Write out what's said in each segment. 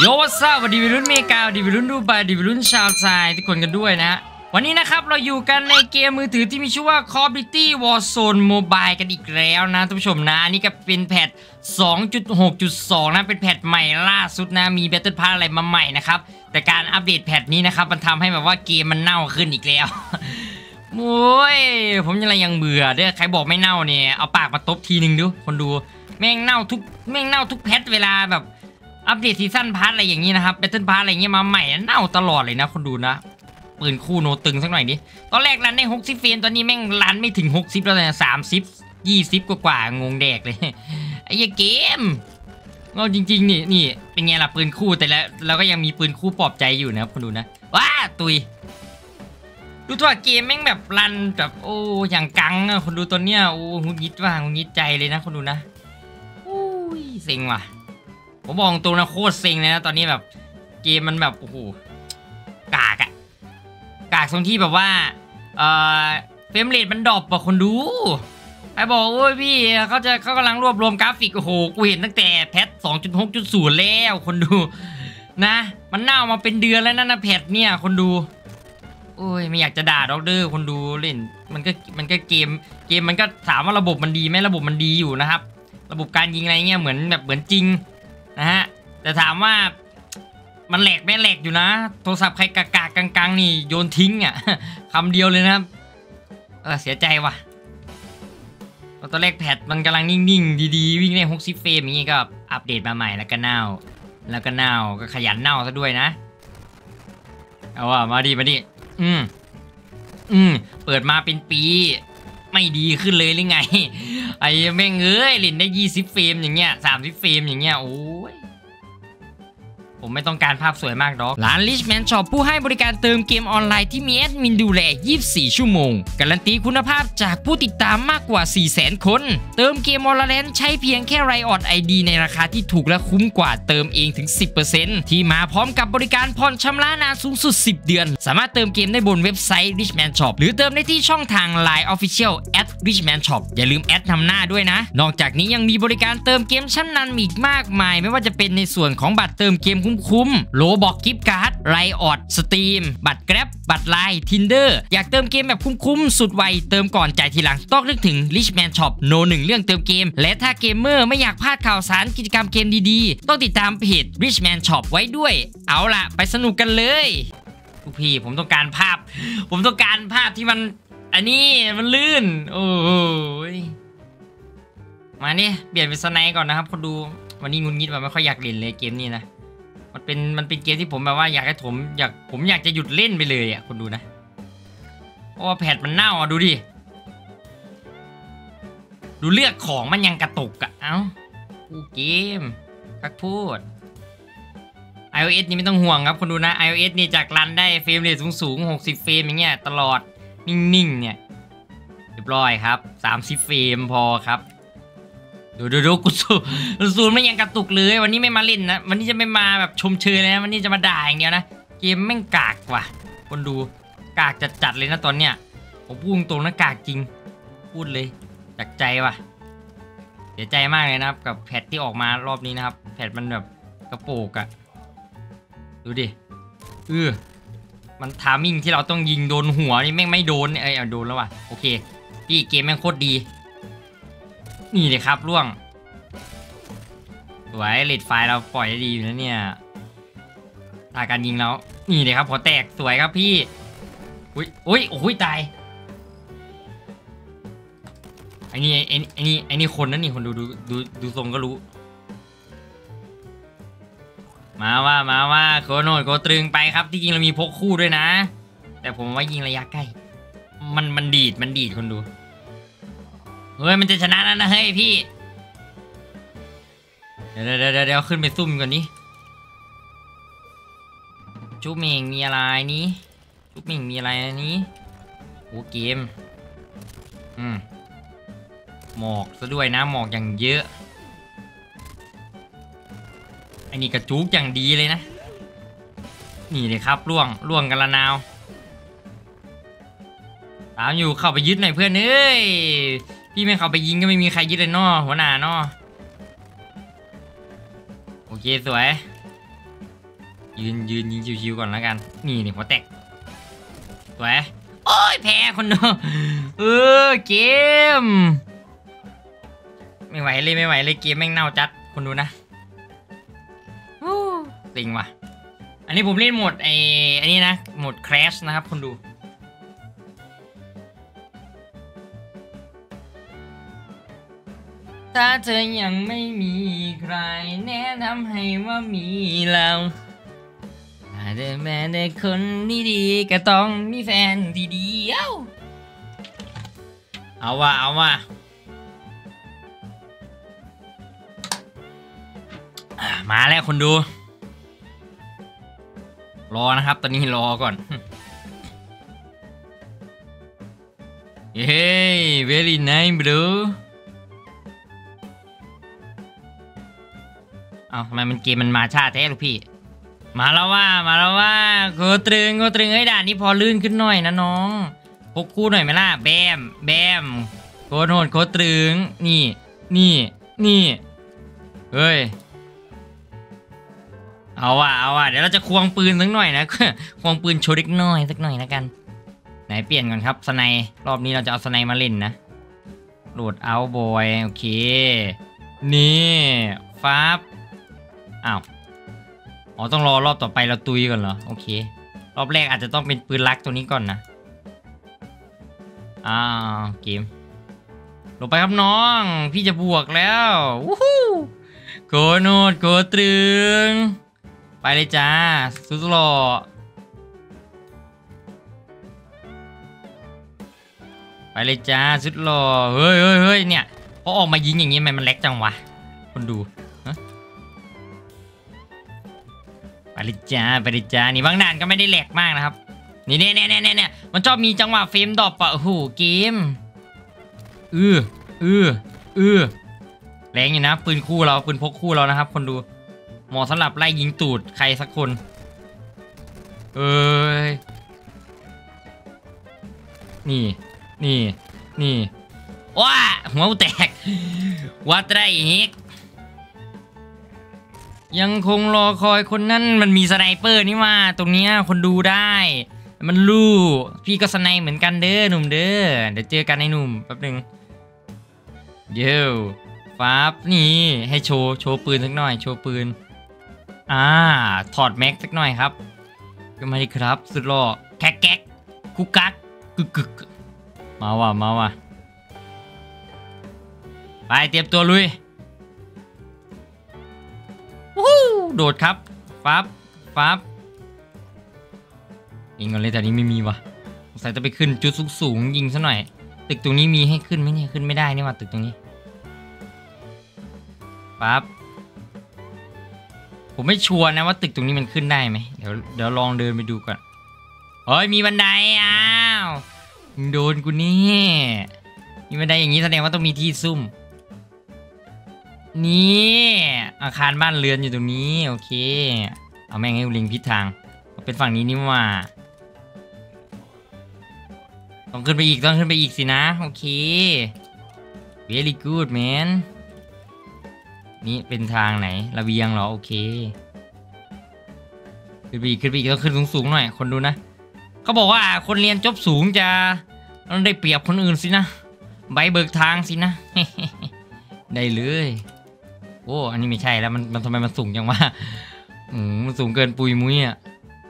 โยวัสวัสดีวัยรุ่นเมกาสวัสดีวัยรุ่นดูไบสวัสดีวัยรุ่นชาวไทยทุกคนกันด้วยนะฮะวันนี้นะครับเราอยู่กันในเกมมือถือที่มีชื่อว่า Call of Duty Warzone Mobile กันอีกแล้วนะท่านผู้ชมนะนนี่ก็เป็นแพท 2.6.2 นะ เป็นแพทใหม่ล่าสุดนะ มี Battle Pass อะไรมาใหม่นะครับ แต่การอัปเดตแพทนี้นะครับมันทำให้แบบว่าเกมมันเน่าขึ้นอีกแล้วโอ้ยผมยังไรยังเบื่อเด้อใครบอกไม่เน่าเนี่ยเอาปากมาตบทีหนึ่งดูคนดูแม่งเน่าทุกแม่งเน่าทุกแพทเวลาแบบ อัปเดตซีซั่นพาร์ทอะไรอย่างนี้นะครับแบตเทิลพาร์ทอะไรเงี้ยมาใหม่เน่าตลอดเลยนะคนดูนะปืนคู่โนตึงสักหน่อยดิตอนแรกรันได้60เฟรมตอนนี้แม่งรันไม่ถึง 60 แล้วนะสามสิบยี่สิบกว่าๆงงแดกเลยไอ้เหี้ยเกมเอาจริงๆนี่นี่เป็นไงล่ะปืนคู่แต่แล้วเราก็ยังมีปืนคู่ปลอบใจอยู่นะครับคนดูนะว้าตุยดูตัวเกมแม่งแบบรันแบบโอ้อย่างกากอะคนดูตัวเนี้ยโอ้หงุดหงิดว่ะหงุดหงิดใจเลยนะคนดูนะอุ้ยเซ็งว่ะ ผมบอกตรงนะโคตรเซ็งเลยนะตอนนี้แบบเกมมันแบบโอ้โหกากอะกากตรงที่แบบว่าเอ่อ frame rate มัน drop อะคนดูไอ้บอกโอ้ยพี่เขาจะเขากำลังรวบรวมกราฟิกโอ้โหกูเห็นตั้งแต่ patch 2.6.0แล้วคนดูนะ มันเน่ามาเป็นเดือนแล้วนะนะ patch เนี่ยคนดูโอ้ยไม่อยากจะด่าด็อกเดอร์คนดูเล่นมันก็มันก็เกมเกมมันก็ถามว่าระบบมันดีไหมระบบมันดีอยู่นะครับ ระบบการยิงอะไรเงี้ยเหมือนแบบเหมือนจริง นะฮะแต่ถามว่ามันแหลกไม่แหลกอยู่นะ โทรศัพท์ใครกากากกังๆ นี่โยนทิ้งอะคำเดียวเลยนะครับเออเสียใจว่ะตอนแรกแพทมันกำลังนิ่งๆ ดีๆ วิ่งได้60เฟรมอย่างงี้ก็อัปเดตมาใหม่แล้วก็เน่า แล้วก็เน่าก็ขยันเน่าซะด้วยนะ เอาว่ามาดิมาดิอืมอืมเปิดมาเป็นปี ไม่ดีขึ้นเลยหรือไง ไอ้แม่งเอ้ยเล่นได้ 20 frame อย่างเงี้ย30 frame อย่างเงี้ยโอ้ย ผมไม่ต้องการภาพสวยมากดอกร้าน Richman Shop ผู้ให้บริการเติมเกมออนไลน์ที่มีแอดมินดูแล 24 ชั่วโมง การันตีคุณภาพจากผู้ติดตามมากกว่า 400,000 คน เติมเกมออนไลน์ใช้เพียงแค่ Riot ID ในราคาที่ถูกและคุ้มกว่าเติมเองถึง 10%ที่มาพร้อมกับบริการผ่อนชำระนานสูงสุด 10 เดือน สามารถเติมเกมได้บนเว็บไซต์ Richman Shop หรือเติมได้ที่ช่องทาง Line Official at Richman Shop อย่าลืม at นำหน้าด้วยนะ นอกจากนี้ยังมีบริการเติมเกมชั้นนำอีกมากมาย ไม่ว่าจะเป็นในส่วนของบัตรเติมเกมคุ้มๆ Roblox Gift Card Riot Steam บัตร Grab บัตร Line Tinder อยากเติมเกมแบบคุ้มๆ สุดไว เติมก่อนจ่ายทีหลัง ต้องนึกถึง Richman Shop โนหนึ่งเรื่องเติมเกม และถ้าเกมเมอร์ไม่อยากพลาดข่าวสารกิจกรรมเกมดีๆ ต้องติดตามเพจ Richman Shop ไว้ด้วย เอาล่ะ ไปสนุกกันเลยทุกพี่ผมต้องการภาพ ผมต้องการภาพที่มัน อันนี้มันลื่น โอ้ยมาเนี่ยเปลี่ยนเป็นสไนก่อนนะครับคนดูวันนี้งุนงิดว่าไม่ค่อยอยากเล่นเลยเกมนี้นะ มันเป็นมันเป็นเกมที่ผมแบบว่าอยากให้ผมอยากผมอยากจะหยุดเล่นไปเลยอะคนดูนะเพราะว่าแพทมันเน่าอะดูดิดูเลือกของมันยังกระตุกอะเอ้ากูเกมพักพูด iOS นี่ไม่ต้องห่วงครับคนดูนะ iOS นี่จากรันได้เฟรมเรทสูงๆ 60 เฟรมอย่างเงี้ยตลอดนิ่งๆเนี่ยเรียบร้อยครับ 30 เฟรมพอครับ ดูดูดูกูสูสูนไม่ยังกระตุกเลยวันนี้ไม่มาเล่นนะ วันนี้จะไม่มาแบบชมเชยเลยนะวันนี้จะมาด่าอย่างเดียวนะ เกมแม่งกากว่ะ คนดูกากจัดๆเลยนะตอนเนี้ยผมพูดตรงนะกากจริง พูดเลยจากใจว่ะเสียใจมากเลยนะครับ กับแพทที่ออกมารอบนี้นะครับ แพทมันแบบกระโปกอะดูดิเออมันทามิ่งที่เราต้องยิงโดนหัวนี่แม่งไม่โดนเอ้ยเอโดนแล้วว่ะโอเคพี่เกมแม่งโคตรดี นี่เลยครับล่วงสวยเลดไฟเราปล่อยได้ดีอยู่นะเนี่ยตาการยิงแล้วนี่เลยครับพอแตกสวยครับพี่อุ้ยอุ้ยโอ้ยตายไอ้นี่ไอ้นี่ไอ้นี่ไอ้นี่คนนั่นนี่คนดูดูดูดูทรงก็รู้ มาว่ามาว่าโคโนดโคตรึงไปครับที่จริงเรามีพกคู่ด้วยนะ แต่ผมว่ายิงระยะใกล้ มันมันดีดมันดีดคนดู เฮ้ยมันจะชนะแล้วนะเฮ้ยพี่เดี๋ยวเดี๋ยวเดี๋ยวเดี๋ยวขึ้นไปซุ่มก่อนนี้จุ๊บเมงมีอะไรนี้จุ๊บเมงมีอะไรนี้โอ้เกม อืม หมอกซะด้วยนะหมอกอย่างเยอะไอ้นี่กระจุกอย่างดีเลยนะ นี่เลยครับล่วงล่วงกันละนาวตามอยู่เข้าไปยึดหน่อยเพื่อนเอ้ย พี่ไม่เข้าไปยิงก็ไม่มีใครยึดเลยเนอหัวหน้าเนอโอเคสวย ยืนยืนยิงชิวๆก่อนแล้วกัน นี่นี่หัวแตกสวยโอ้ยแพ้คนดูเออเกม ไม่ไหวเลยไม่ไหวเลยเกมแม่งเน่าจัดคนดูนะฮู้ติงว่ะ อันนี้ผมเล่นหมดไออันนี้นะหมด crash นะครับคนดู ถ้าเธอยังไม่มีใคร แนะนำให้ว่ามีเราถ้าได้แม้ได้คนดีๆก็ต้องมีแฟนที่ดีเอ้าเอาว่ะเอาว่ะอะมาแล้วคนดู รอนะครับ ตอนนี้รอก่อน เฮ้ very nice bro เอาทำไมมันเกมมันมาชาแท้ลูกพี่ มาแล้วว่ามาแล้วว่าโคตรึงโคตรึงเอ้ด่านนี้พอลื่นขึ้นหน่อยนะน้องพกคู่หน่อยไหมล่ะแบมแบมโคตรโหดโคตรตรึงนี่ นี่ นี่เฮ้ยเอาว่ะเอาว่ะเดี๋ยวเราจะควงปืนสักหน่อยนะควงปืนโชว์เล็กน้อยสักหน่อยนะกัน ไหนเปลี่ยนก่อนครับสไนรอบนี้เราจะเอาสไนมาเล่นนะโหลดเอาบอยโอเค นี่ฟ้าบ อ้าว อ๋อต้องรอรอบต่อไปเราตุยก่อนเหรอ โอเค รอบแรกอาจจะต้องเป็นปืนลักตัวนี้ก่อนนะ อ้าวเกม ลงไปครับน้อง พี่จะบวกแล้ววู้ฮู้โกโนดโกตรึง ไปเลยจ้า สุดหล่อไปเลยจ้าสุดหล่อเฮ้ยเฮ้ยเฮ้ยเนี่ยพอออกมายิงอย่างงี้ทำไมมันเล็กจังวะ คนดู เลยจ้าไปเลยจ้านี่บางด่านก็ไม่ได้แหลกมากนะครับ นี่เนี่ยเนี่ยเนี่ยเนี่ยมันชอบมีจังหวะเฟรมดรอปอะโอ้โหเกมเออเออเอแรงอยู่นะปืนคู่เราปืนพกคู่เรานะครับ คนดูเหมาะสำหรับไล่ยิงตูดใครสักคน เอ้ยนี่นี่นี่ว้าหัวแตกวัดไรอีก ยังคงรอคอยคนนั้นมันมีสไนเปอร์นี่มาตรงนี้คนดูได้ มันรู้พี่ก็สไนเหมือนกันเด้อหนุ่มเด้อเดี๋ยวเจอกันในหนุ่มแป๊บหนึ่งเยวฟ้าบนี่ให้โชว์โชว์ปืนสักหน่อย โชว์ปืนอ่าถอดแม็กสักหน่อยครับก็มาดิครับ สุดหล่อแก๊กแก๊กกุกกักกึกกึกมาว่ะมาว่ะไปเตรียมตัวลุย โดดครับฟับฟับยิงก่อนเลยแต่นี้ไม่มีวะสงสัยจะไปขึ้นจุดสูงๆยิงซะหน่อย ตึกตรงนี้มีให้ขึ้นไหมเนี่ยขึ้นไม่ได้นี่ว่าตึกตรงนี้ปั๊บผมไม่ชัวร์นะว่าตึกตรงนี้มันขึ้นได้ไหมเดี๋ยวเดี๋ยวลองเดินไปดูก่อนเฮ้ยมีบันไดอ้าวโดนกูนี่มีบันไดอย่างนี้แสดงว่าต้องมีที่ซุ่ม นี่อาคารบ้านเรือนอยู่ตรงนี้โอเค เอาแม่งให้ลิงพิษทางเป็นฝั่งนี้นี่ว่าต้องขึ้นไปอีกต้องขึ้นไปอีกสินะโอเค very good man นี่เป็นทางไหนระเบียงเหรอโอเคขึ้นไปอีกขึ้นไปอีกต้องขึ้นสูงๆหน่อยคนดูนะเขาบอกว่าคนเรียนจบสูงจะต้องได้เปรียบคนอื่นสินะใบเบิกทางสินะได้เลย โอ้อันนี้ไม่ใช่แล้วมันมันทำไมมันสูงจังวะอืมมันสูงเกินปุยมุ้ยอะ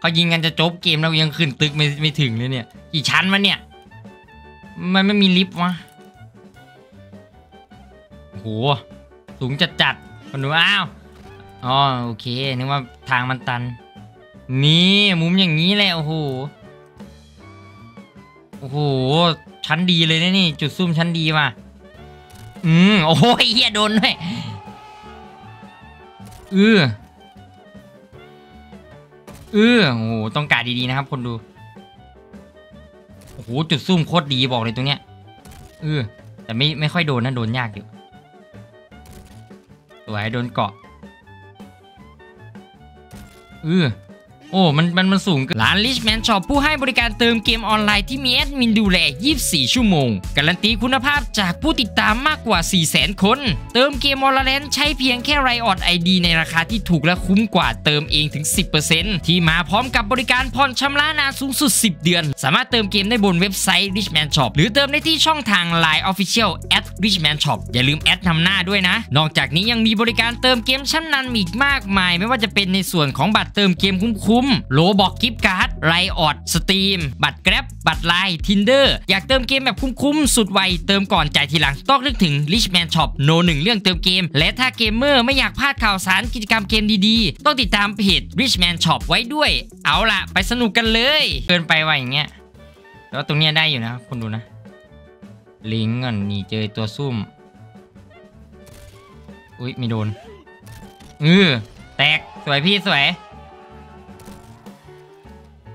เขายิงกันจะจบเกมแล้วยังขึ้นตึกไม่ไม่ถึงเลยเนี่ย กี่ชั้นมันเนี่ย มันไม่มีลิฟต์วะโหสูงจัดจัดๆคนดูอ้าวอ๋อโอเคนึกว่าทางมันตัน นี่มุมอย่างนี้แหละโอ้โหโอ้โหชั้นดีเลยนะนี่ จุดซุ่มชั้นดีว่ะ อืมโอ้โหเฮียโดนด้วย เออเออโอ้โหต้องการดีๆนะครับ คนดู โอ้โห จุดซุ่มโคตรดีบอกเลยตรงเนี้ย เออ แต่ไม่ไม่ค่อยโดนนะ โดนยากอยู่สวยโดนเกราะ เออ โอ้มันมันมันสูงกินร้าน Richman Shop ผู้ให้บริการเติมเกมออนไลน์ที่มีแอดมินดูแล 24 ชั่วโมง การันตีคุณภาพจากผู้ติดตามมากกว่า 400,000 คน เติมเกมออนไลน์ใช้เพียงแค่ Riot ID ในราคาที่ถูกและคุ้มกว่าเติมเองถึง 10%ที่มาพร้อมกับบริการผ่อนชำระนานสูงสุด 10 เดือน สามารถเติมเกมได้บนเว็บไซต์ Richman Shop หรือเติมได้ที่ช่องทาง Line Official at Richman Shop อย่าลืม at นำหน้าด้วยนะ นอกจากนี้ยังมีบริการเติมเกมชั้นนำอีกมากมาย ไม่ว่าจะเป็นในส่วนของบัตรเติมเกมคุ้มๆ Roblox Gift Card Riot Steam บัตร Grab บัตร Line Tinder อยากเติมเกมแบบคุ้มๆ สุดไว เติมก่อนจ่ายทีหลัง ต้องนึกถึง Richman Shop โนหนึ่งเรื่องเติมเกม และถ้าเกมเมอร์ไม่อยากพลาดข่าวสารกิจกรรมเกมดีๆ ต้องติดตามเพจ Richman Shop ไว้ด้วย เอาล่ะ ไปสนุกกันเลย เกินไปว่าอย่างเงี้ยแต่ว่าตรงเนี้ยได้อยู่นะคุณดูนะ ลิงก์ก่อนนี่เจอตัวซุ่มอุ้ยไม่โดนเออแตกสวยพี่สวย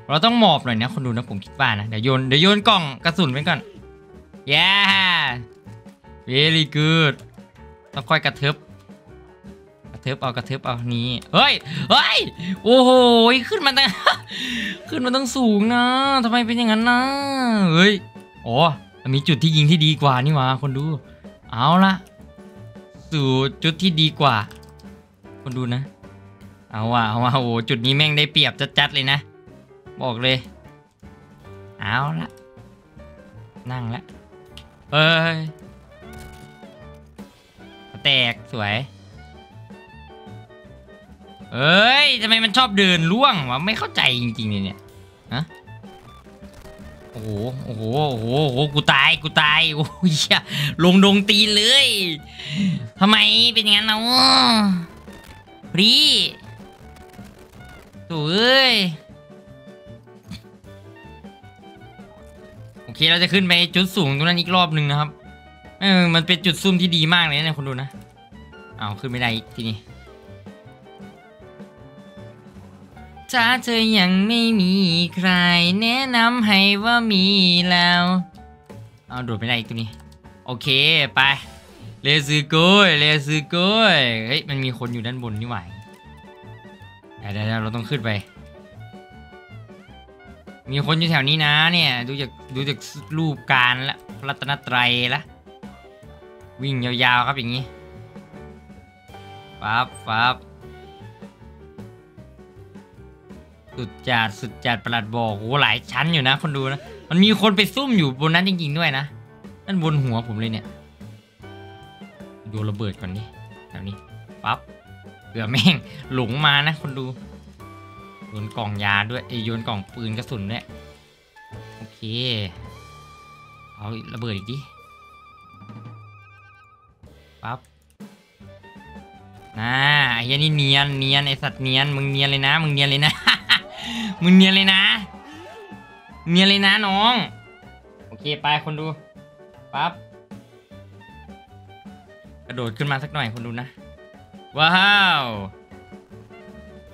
เราต้องหมอบหน่อยนะคนดูนะผมคิดว่านะเดี๋ยวโยนเดี๋ยวโยนกล่องกระสุนไปก่อน yeah very good ต้องค่อยกระเทิบกระเทิบเอากระเทิบเอานี้เฮ้ยเฮ้ยโอ้โหขึ้นมาตั้งขึ้นมาตั้งสูงนะทำไมเป็นอย่างนั้นนะเฮ้ยอ๋อมันมีจุดที่ยิงที่ดีกว่านี่หว่าคนดู เอาละสู่จุดที่ดีกว่า คนดูนะ เอาว่ะเอาว่ะโอ้จุดนี้แม่งได้เปรียบจัดๆเลยนะ บอกเลย เอาละนั่งละเอ้ยแตกสวย เอ้ยทำไมมันชอบเดินล่วงวะไม่เข้าใจจริงๆเลยเนี่ยฮะโอ้โหโอ้โหโอ้โหโอ้โหกูตายกูตายโอ้ยลงดงตีเลยทำไมเป็นอย่างนั้นเนาะพรีโถ่เอ้ย เคเราจะขึ้นไปจุดสูงตรงนั้นอีกรอบหนึ่งนะครับเออมันเป็นจุดซุ่มที่ดีมากเลยนะคุณดูนะเอาขึ้นไม่ได้อีกทีนี้ถ้าเธอยังไม่มีใคร แนะนำให้ว่ามีแล้ว เอาโดดไม่ได้อีกตัวนี้ โอเคไปเลซึโกยเลซึโกยเฮ้ยมันมีคนอยู่ด้านบนนี่หว่าเดี๋ยวเราต้องขึ้นไป มีคนอยู่แถวนี้นะเนี่ย ดูจากดูจากรูปการละรัตนตรัยละวิ่งยาวๆครับอย่างนี้ฟับฟับสุดจัดสุดจัดประหลัดบอกโหหลายชั้นอยู่นะ คนดูนะ มันมีคนไปซุ่มอยู่บนนั้นจริงๆด้วยนะนั่นบนหัวผมเลยเนี่ย ดูระเบิดก่อนนี่แบบนี้ปั๊บเผื่อแม่งหลงมานะ คนดู โยนกล่องยาด้วยไอโยนกล่องปืนกระสุนด้วยโอเค เอาระเบิดอีกดิปั๊บน่าไอ้เหี้ยนี่เนียนเนียนไอสัตว์เนียนมึงเนียนเลยนะ มึงเนียนเลยนะ มึงเนียนเลยนะ เนียนเลยนะน้อง โอเคไปคนดูปั๊บกระโดดขึ้นมาสักหน่อยคนดูนะ ว้าว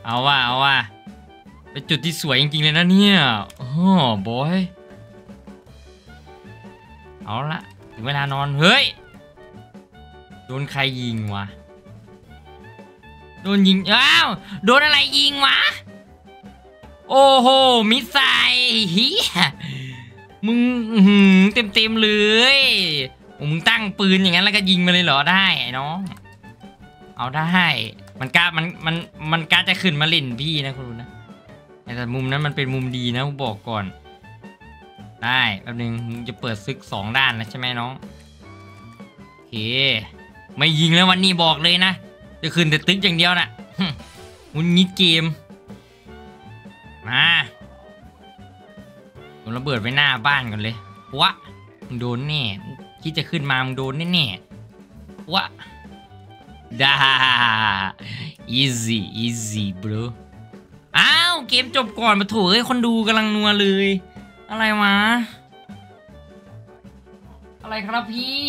เอาว่ะเอาว่ะ เป็นจุดที่สวยจริงๆเลยนะเนี่ยโอ้บอยเอาละถึงเวลานอนเฮ้ยโดนใครยิงวะโดนยิงอ้าวโดนอะไรยิงวะโอ้โหมิสไซล์เฮียมึงเต็มเต็มๆเลยมึงตั้งปืนอย่างนั้นแล้วก็ยิงมาเลยเหรอได้ไอ้น้องเอาได้มันกล้ามันมันมันกล้าจะขึ้นมาเล่นพี่นะคุณดูนะ แต่มุมนั้นมันเป็นมุมดีนะบอกก่อน ได้แป๊บนึงมึงจะเปิดซึกสองด้านนะใช่ไหมน้องโอเคไม่ยิงแล้ววันนี้บอกเลยนะ จะขึ้นแต่ตึกอย่างเดียวนะ่ะหึมุนยิดเกม มาโดนระเบิดไว้หน้าบ้านก่อนเลยวะมึงโดนแน่คิดจะขึ้นมามึงโดนแน่ๆวะดา easy easy bro เกมจบก่อนมาโถูเอ้ยคนดูกำลังนัวเลย อะไรวะ อะไรครับพี่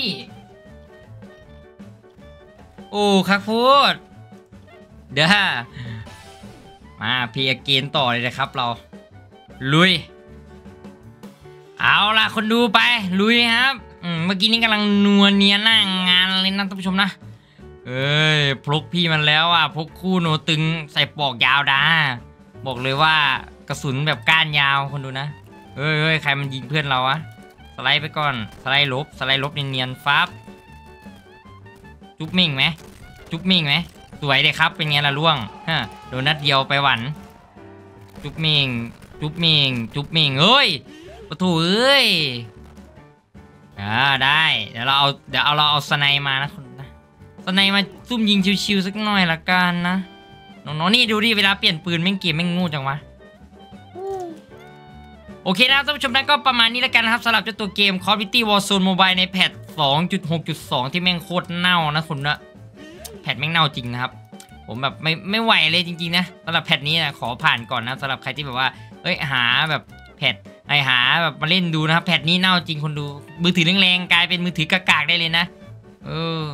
โอ้คักพูดเด้อมาพีอเกนต่อเลยนะครับเรา ลุย เอาล่ะคนดูไป ลุยครับเมื่อกี้นี้กำลังนัวเนียหน้างานเลยนะท่านผู้ชมนะเอ้ยพกพี่มันแล้วอะพกคู่โนตึงใส่ปอกยาวดา บอกเลยว่ากระสุนแบบก้านยาวคนดูนะเฮ้ยเฮ้ยใครมันยิงเพื่อนเราวะสไลด์ไปก่อนสไลด์ลบสไลด์ลบเนียนๆฟับจุ๊บมิ่งไหมจุ๊บมิ่งไหมสวยเลยครับเป็นไงล่ะล่วงฮะโดนนัดเดียวไปหวันจุ๊บมิ่งจุ๊บมิ่งจุ๊บมิ่งเอ้ยประถูเอ้ยอ่าได้เดี๋ยวเราเอาเดี๋ยวเอาเราเอาสไนมานะคนนะสไนมาซุ่มยิงชิวๆสักหน่อยละกันนะ น้องๆนี่ดูดิเวลาเปลี่ยนปืนแม่งเกมแม่งงูจังวะโอเคนะครับท่านผู้ชมนั้นก็ประมาณนี้แล้วกันนะครับสำหรับเจ้าตัวเกม Call of Duty Warzone Mobile ในแพท2.6.2 ที่แม่งโคตรเน่านะคุณนะ patch แม่งเน่าจริงนะครับ ผมแบบไม่ไม่ไหวเลยจริงๆนะสำหรับ patch นี้นะขอผ่านก่อนนะสำหรับใครที่แบบว่าเอ้ยหาแบบ patch ไอหาแบบมาเล่นดูนะครับ patch นี้เน่าจริงคนดูมือถือแรงๆกลายเป็นมือถือกากๆได้เลยนะ เออ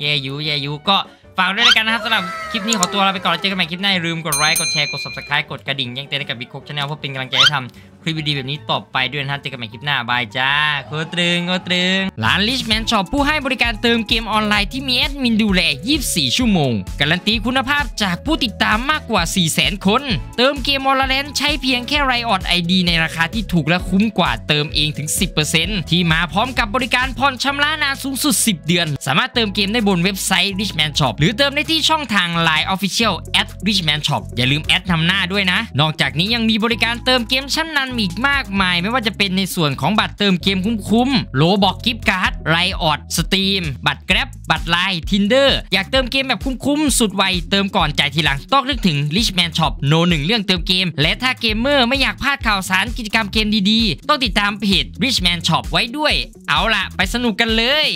แย่อยูแย่อยูก็ ฝากด้วยแล้วกันนะครับสำหรับคลิปนี้ขอตัวลาไปก่อนเจอกันใหม่คลิปหน้าลืมกดไลค์กดแชร์กด subscribe กดกระดิ่งแจ้งเตือนให้กับบิ๊กโคก Channel เพื่อเป็นกำลังใจให้ทำคลิปดีๆแบบนี้ต่อไปด้วยนะครับเจอกันใหม่คลิปหน้า bye จ้าโคตรึงโคตรึงร้าน Richman Shop ผู้ให้บริการเติมเกมออนไลน์ที่มีแอดมินดูแล 24 ชั่วโมง การันตีคุณภาพจากผู้ติดตามมากกว่า 400,000 คน เติมเกมออนไลน์ใช้เพียงแค่ Riot ID ในราคาที่ถูกและคุ้มกว่าเติมเองถึง 10%ที่มาพร้อมกับบริการผ่อนชำระนานสูงสุด 10 เดือน สามารถเติมเกมได้บนเว็บไซต์ Richman Shop หรือือเติมได้ที่ช่องทาง Line Official at Richman Shop อย่าลืม at นำหน้าด้วยนะ นอกจากนี้ยังมีบริการเติมเกมชั้นนำอีกมากมาย ไม่ว่าจะเป็นในส่วนของบัตรเติมเกมคุ้มๆ Roblox Gift Card Riot Steam บัตร Grab บัตร Line Tinder อยากเติมเกมแบบคุ้มๆสุดไวเติมก่อนจ่ายทีหลังต้องนึกถึง Richman Shop โนหนึ่งเรื่องเติมเกม และถ้าเกมเมอร์ไม่อยากพลาดข่าวสารกิจกรรมเกมดีๆ ต้องติดตามเพจ Richman Shop ไว้ด้วย เอาล่ะ ไปสนุกกันเลย